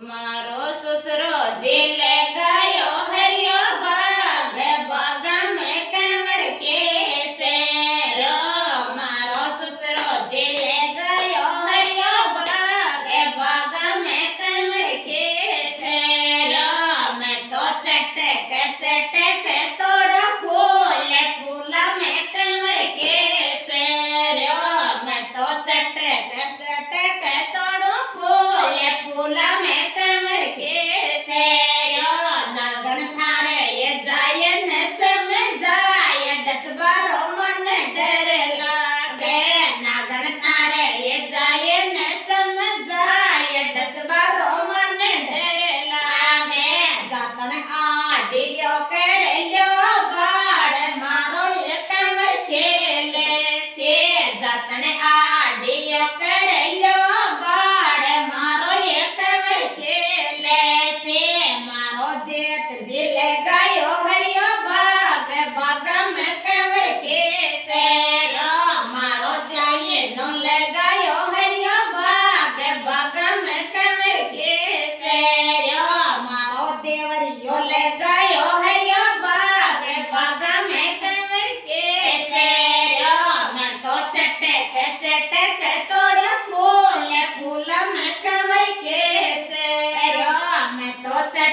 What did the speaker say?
મારો સસરો જેલ தஞ்சேல காய்